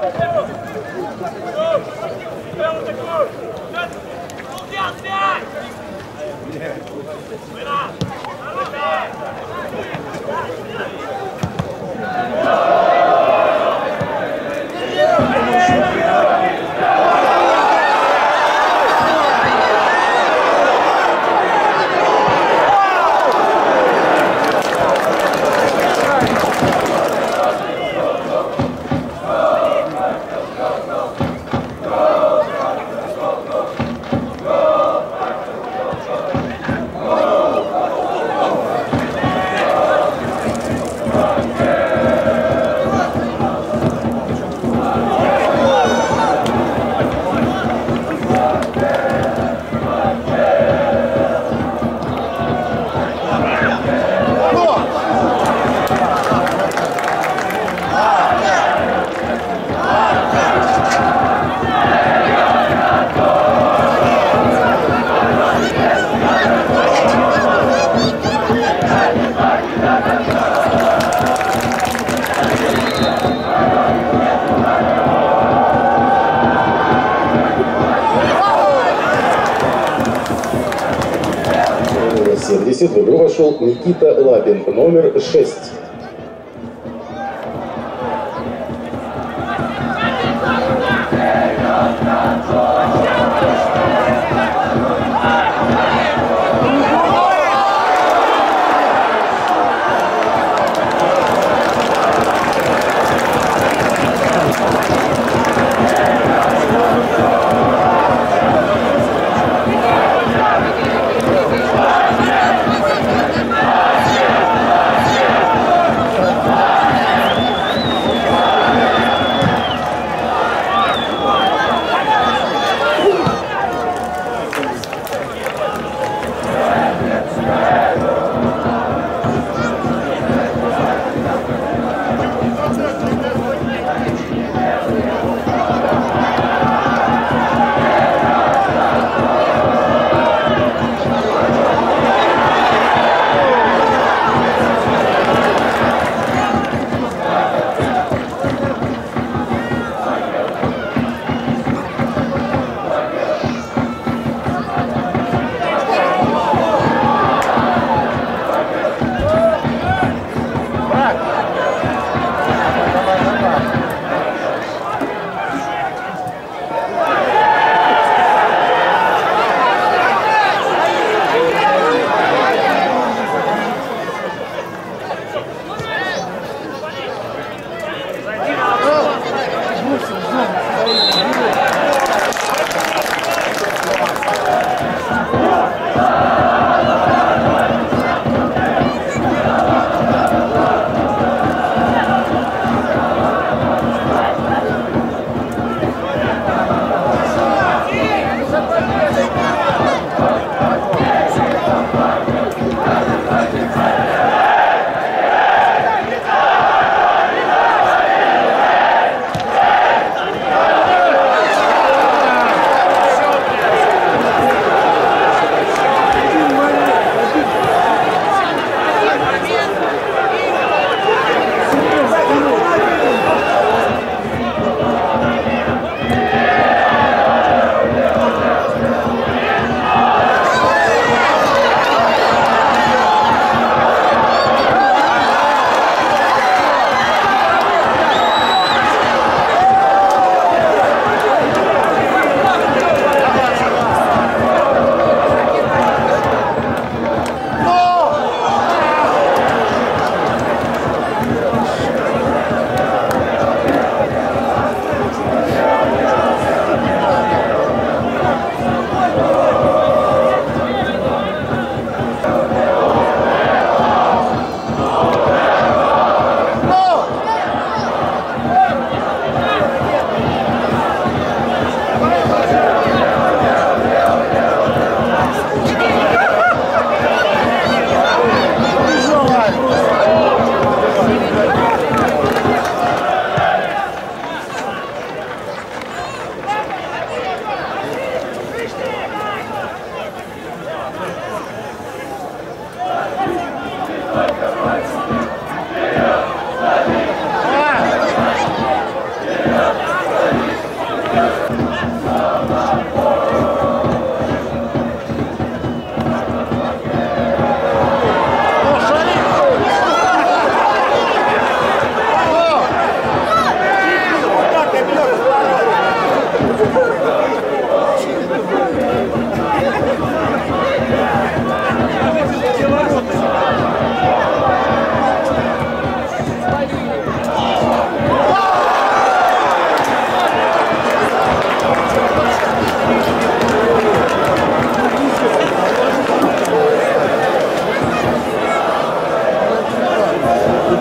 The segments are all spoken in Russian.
¡Vamos! 70 в игру вошел Никита Лапин, номер 6.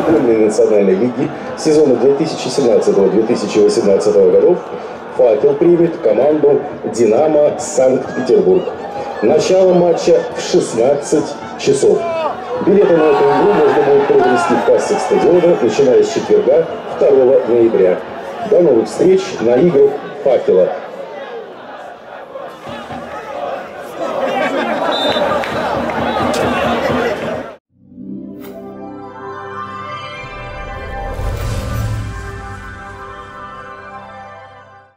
Футбольной национальной лиги сезона 2017-2018 годов «Факел» примет команду «Динамо Санкт-Петербург». Начало матча в 16 часов. Билеты на эту игру можно будет приобрести в кассах стадиона, начиная с четверга 2 ноября. До новых встреч на играх «Факела».